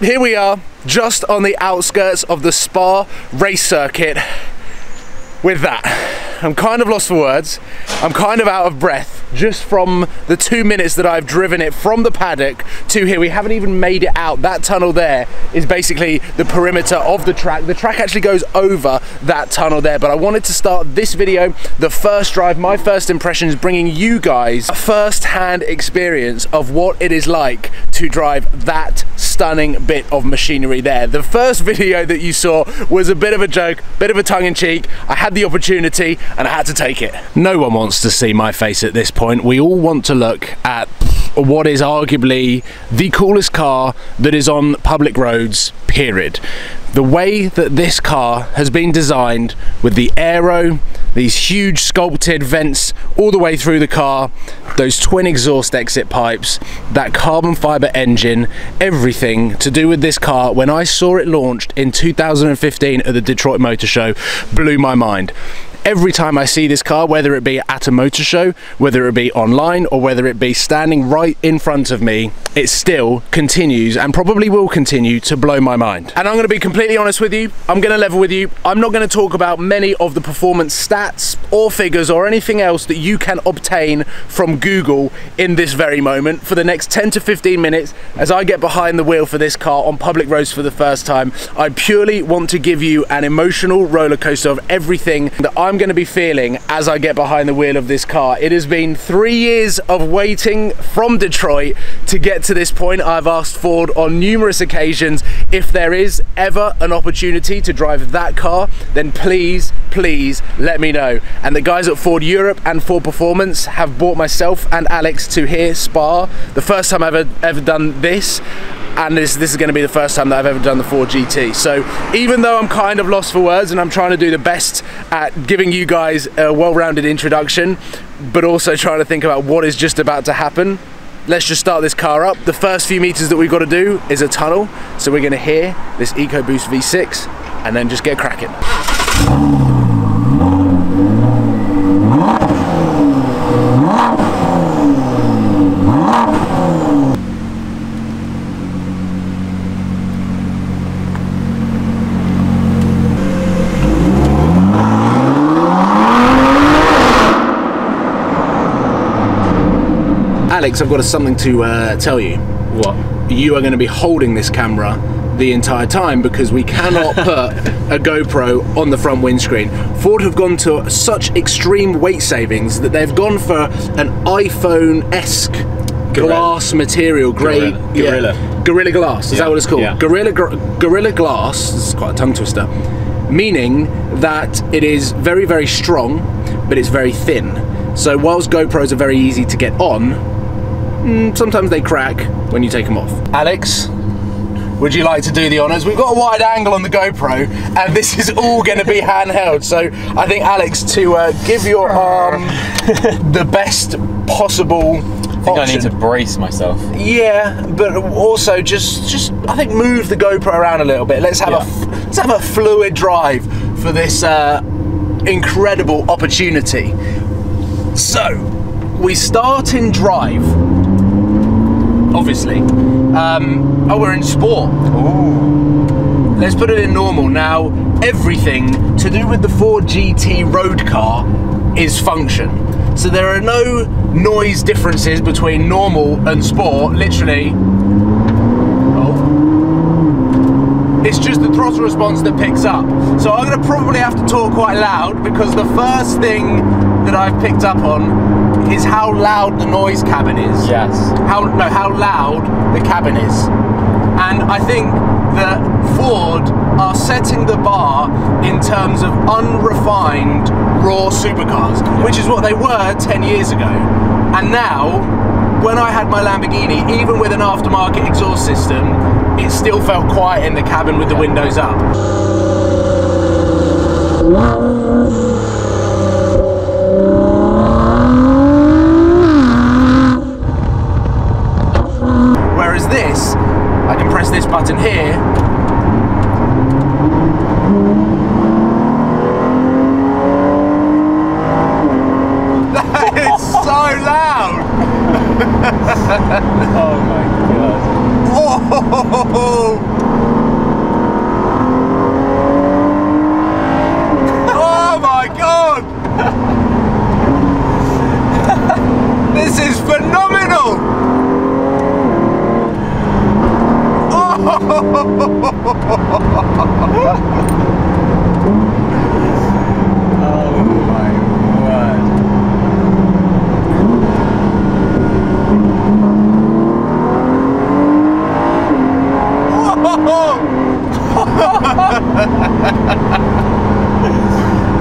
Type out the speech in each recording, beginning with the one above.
here we are, just on the outskirts of the Spa race circuit with that. I'm kind of lost for words. I'm kind of out of breath just from the two minutes that I've driven it from the paddock to here. We haven't even made it out. That tunnel there is basically the perimeter of the track. The track actually goes over that tunnel there, but I wanted to start this video, the first drive, my first impressions, bringing you guys a first-hand experience of what it is like to drive that stunning bit of machinery there. The first video that you saw was a bit of a joke, bit of a tongue-in-cheek. I had the opportunity and I had to take it. No one wants to see my face at this point. We all want to look at what is arguably the coolest car that is on public roads, period. The way that this car has been designed with the aero, these huge sculpted vents all the way through the car, those twin exhaust exit pipes, that carbon fiber engine, everything to do with this car when I saw it launched in 2015 at the Detroit Motor Show blew my mind every time I see this car, whether it be at a motor show, whether it be online, or whether it be standing right in front of me, it still continues and probably will continue to blow my mind. And I'm gonna be completely honest with you, I'm gonna level with you, I'm not gonna talk about many of the performance stats or figures or anything else that you can obtain from Google in this very moment for the next 10 to 15 minutes as I get behind the wheel for this car on public roads for the first time. I purely want to give you an emotional roller coaster of everything that I'm going to be feeling as I get behind the wheel of this car. It has been three years of waiting from Detroit to get to this point. I've asked Ford on numerous occasions if there is ever an opportunity to drive that car, then please, please let me know. And the guys at Ford Europe and Ford Performance have brought myself and Alex to here, Spa, the first time I've ever, ever done this and this, this is going to be the first time that I've ever done the Ford GT. So even though I'm kind of lost for words and I'm trying to do the best at giving you guys a well-rounded introduction, but also trying to think about what is just about to happen, let's just start this car up. The first few meters that we've got to do is a tunnel. So we're going to hear this EcoBoost V6 and then just get cracking. I've got something to uh, tell you. What? You are going to be holding this camera the entire time because we cannot put a GoPro on the front windscreen. Ford have gone to such extreme weight savings that they've gone for an iPhone-esque glass material, grey Gorilla. Gorilla. Yeah, Gorilla Glass. Is Yeah. that what it's called? Yeah. Gorilla Gorilla Glass. This is quite a tongue twister. Meaning that it is very very strong, but it's very thin. So whilst GoPros are very easy to get on, mm, sometimes they crack when you take them off. Alex, would you like to do the honours? We've got a wide angle on the GoPro, and this is all going to be handheld. So I think Alex, to uh, give your arm the best possible. I think I need to brace myself. Yeah, but also just just I think move the GoPro around a little bit. Let's have a Yeah. f- let's have a fluid drive for this uh, incredible opportunity. So we start in drive. Obviously, um, oh, we're in sport. Ooh. Let's put it in normal now. Everything to do with the Ford GT road car is function. So there are no noise differences between normal and sport. Literally, oh, it's just the throttle response that picks up. So I'm going to probably have to talk quite loud because the first thing that I've picked up on is how loud the noise cabin is. Yes. how no how loud the cabin is. And i think that ford are setting the bar in terms of unrefined raw supercars which is what they were 10 years ago. And now when i had my lamborghini even with an aftermarket exhaust system it still felt quiet in the cabin with the windows up this, I can press this button here. That is so loud! oh my god. Oh! oh my god! this is phenomenal! Oh word.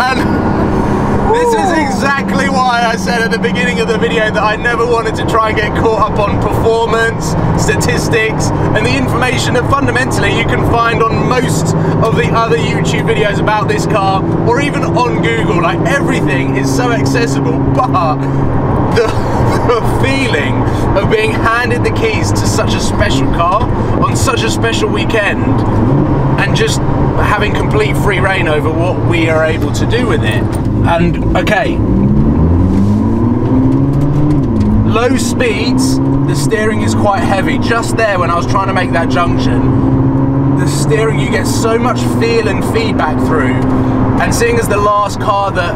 and this is exactly why I said at the beginning of the video that I never wanted to try and get caught up on performance, statistics, and the information that fundamentally you can find on most of the other YouTube videos about this car, or even on Google. Like everything is so accessible, but the, the feeling of being handed the keys to such a special car on such a special weekend and just having complete free reign over what we are able to do with it. And okay, low speeds, the steering is quite heavy. Just there when I was trying to make that junction, the steering you get so much feel and feedback through. And seeing as the last car that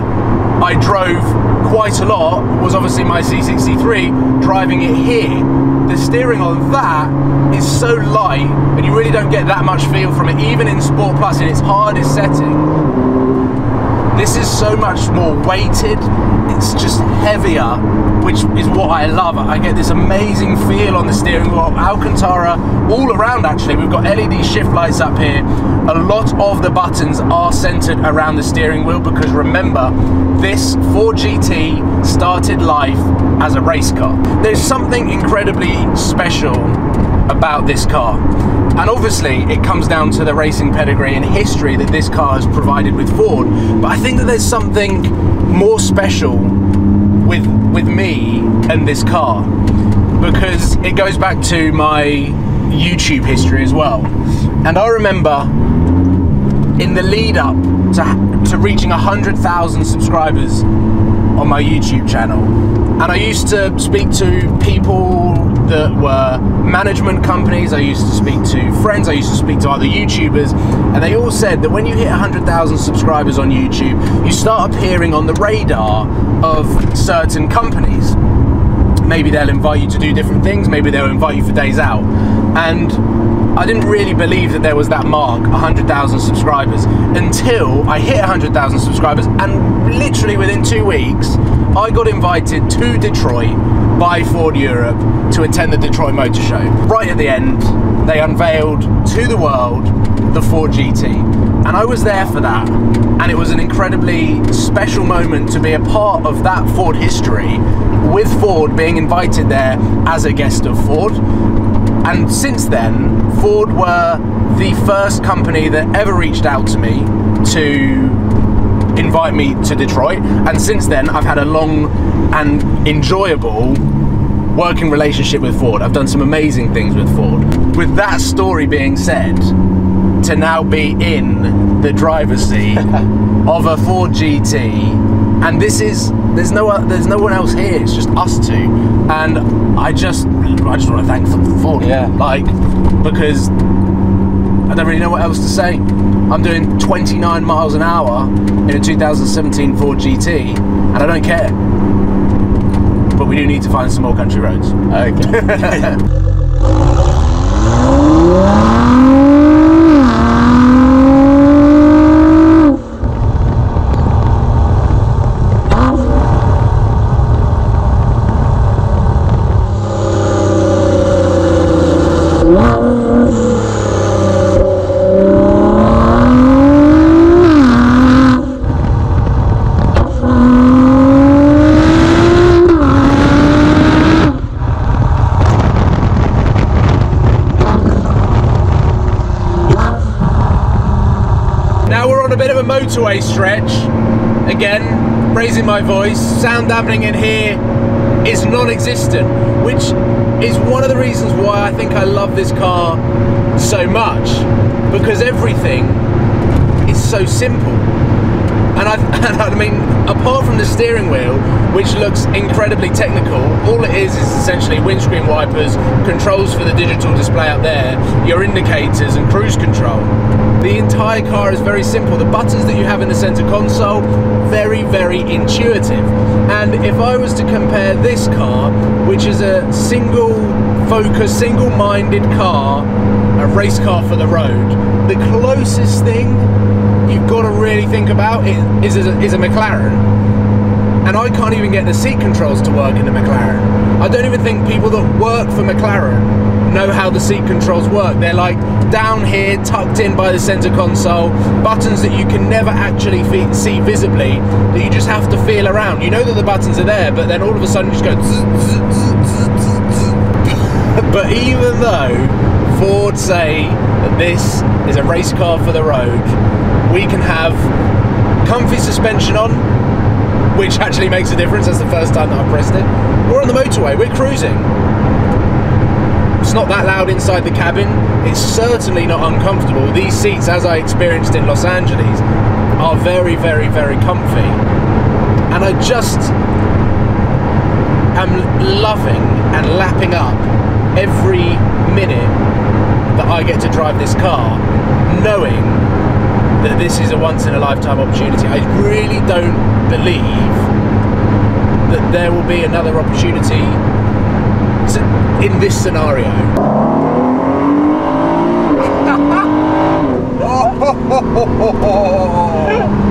I drove quite a lot was obviously my C63, driving it here, the steering on that is so light and you really don't get that much feel from it, even in Sport Plus in its hardest setting. This is so much more weighted, it's just heavier, which is what I love. I get this amazing feel on the steering wheel. Alcantara, all around actually, we've got LED shift lights up here. A lot of the buttons are centered around the steering wheel because remember, this Ford GT started life as a race car. There's something incredibly special about this car. And obviously, it comes down to the racing pedigree and history that this car has provided with Ford. But I think that there's something more special with with me and this car because it goes back to my YouTube history as well. And I remember in the lead up to, to reaching 100,000 subscribers on my YouTube channel, and I used to speak to people that were management companies, I used to speak to friends, I used to speak to other YouTubers, and they all said that when you hit 100,000 subscribers on YouTube, you start appearing on the radar of certain companies. Maybe they'll invite you to do different things, maybe they'll invite you for days out. And I didn't really believe that there was that mark, 100,000 subscribers, until I hit 100,000 subscribers, and literally within two weeks, I got invited to Detroit by Ford Europe to attend the Detroit Motor Show. Right at the end, they unveiled to the world the Ford GT, and I was there for that, and it was an incredibly special moment to be a part of that Ford history, with Ford being invited there as a guest of Ford. And since then, Ford were the first company that ever reached out to me to invite me to Detroit. And since then, I've had a long and enjoyable working relationship with Ford. I've done some amazing things with Ford. With that story being said, to now be in the driver's seat of a Ford GT, and this is there's no there's no one else here. It's just us two, and I just I just want to thank Ford. Yeah. like because I don't really know what else to say. I'm doing 29 miles an hour in a 2017 Ford GT, and I don't care. But we do need to find some more country roads. Okay. bit of a motorway stretch. Again, raising my voice. Sound dampening in here is non-existent, which is one of the reasons why I think I love this car so much because everything is so simple. And I, and I mean, apart from the steering wheel, which looks incredibly technical, all it is is essentially windscreen wipers, controls for the digital display up there, your indicators, and cruise control. The entire car is very simple. The buttons that you have in the center console, very, very intuitive. And if I was to compare this car, which is a single focus, single minded car a race car for the road, the closest thing you've got to really think about is, is, a, is a McLaren. And I can't even get the seat controls to work in the McLaren. I don't even think people that work for McLaren know how the seat controls work. They're like down here, tucked in by the center console, buttons that you can never actually see visibly, that you just have to feel around. You know that the buttons are there, but then all of a sudden you just go. But even though Ford say that this is a race car for the road, we can have comfy suspension on, which actually makes a difference. That's the first time that I've pressed it. We're on the motorway, we're cruising. It's not that loud inside the cabin. It's certainly not uncomfortable. These seats, as I experienced in Los Angeles, are very, very, very comfy. And I just am loving and lapping up every minute that I get to drive this car, knowing that this is a once in a lifetime opportunity. I really don't believe that there will be another opportunity to- in this scenario.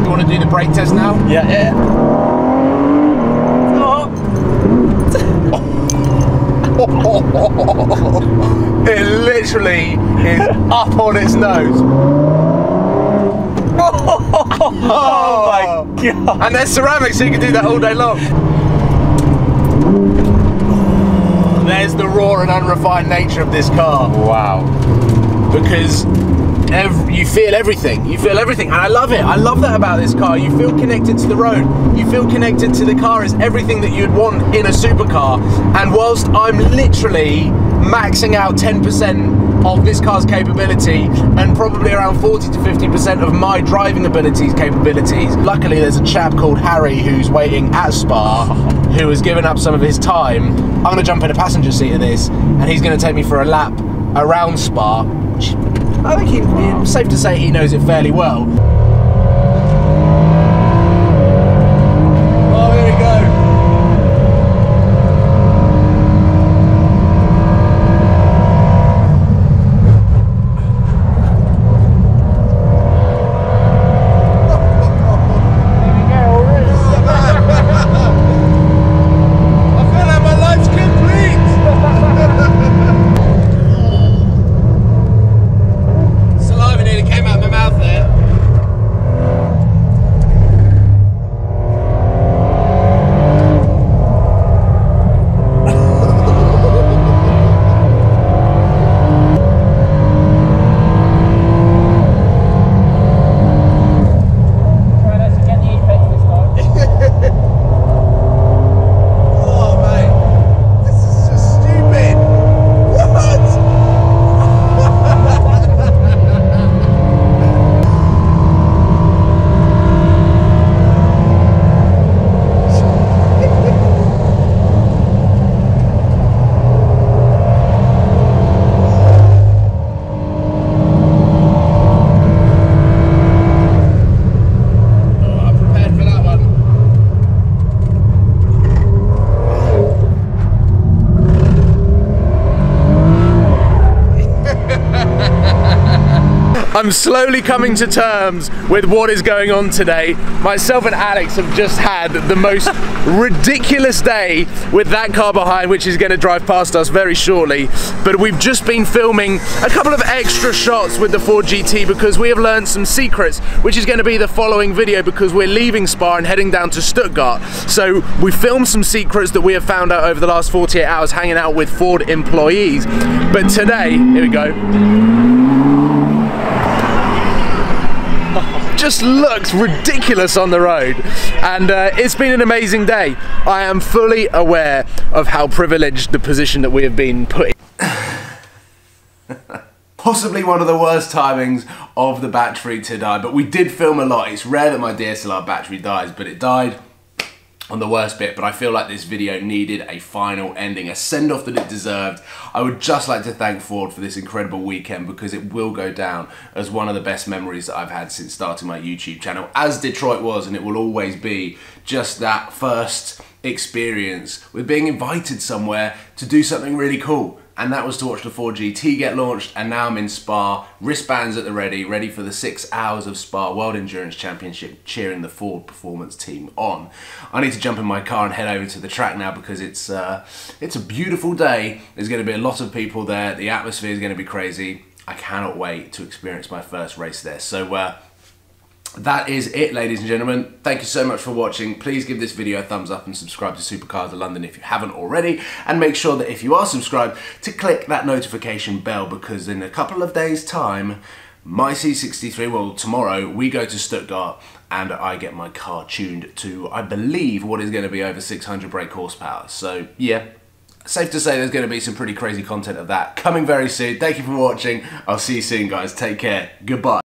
you want to do the brake test now? Yeah, yeah. It literally is up on its nose. Oh my God. And there's ceramics, so you can do that all day long. There's the raw and unrefined nature of this car Wow. because ev- you feel everything. You feel everything, and I love it. I love that about this car. You feel connected to the road. You feel connected to the car is everything that you'd want in a supercar. And whilst I'm literally maxing out 10% of this car's capability and probably around 40 to 50% of my driving abilities capabilities, luckily there's a chap called Harry who's waiting at Spa who has given up some of his time. I'm going to jump in a passenger seat of this, and he's going to take me for a lap around Spa. I think he, safe to say he knows it fairly well. Oh, here we go. I feel like my life's complete. Saliva nearly came out of my mouth there. Oh, mate. This is just stupid. What? Oh, I'm prepared for that one. I'm slowly coming to terms with what is going on today. Myself and Alex have just had the most ridiculous day with that car behind, which is going to drive past us very shortly. But we've just been filming a couple of extra shots with the Ford GT because we have learned some secrets, which is going to be the following video because we're leaving Spa and heading down to Stuttgart. So we filmed some secrets that we have found out over the last 48 hours hanging out with Ford employees. But today, here we go. Just looks ridiculous on the road. And uh, it's been an amazing day. I am fully aware of how privileged the position that we have been put in. Possibly one of the worst timings of the battery to die but we did film a lot. It's rare that my dslr battery dies but it died on the worst bit, but I feel like this video needed a final ending, a send off that it deserved. I would just like to thank Ford for this incredible weekend because it will go down as one of the best memories that I've had since starting my YouTube channel, as Detroit was, and it will always be just that first experience with being invited somewhere to do something really cool. And that was to watch the Ford GT get launched, and now I'm in Spa, wristbands at the ready, ready for the six hours of Spa World Endurance Championship, cheering the Ford Performance team on. I need to jump in my car and head over to the track now because it's uh, it's a beautiful day. There's going to be a lot of people there. The atmosphere is going to be crazy. I cannot wait to experience my first race there. So. Uh, that is it ladies and gentlemen. Thank you so much for watching. Please give this video a thumbs up and subscribe to supercars of london if you haven't already. And make sure that if you are subscribed to click that notification bell because in a couple of days time my C63 well tomorrow we go to Stuttgart and I get my car tuned to I believe what is going to be over 600 brake horsepower. So yeah safe to say there's going to be some pretty crazy content of that coming very soon. Thank you for watching. I'll see you soon guys. Take care. Goodbye